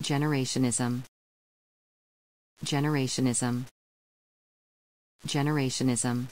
Generationism. Generationism. Generationism.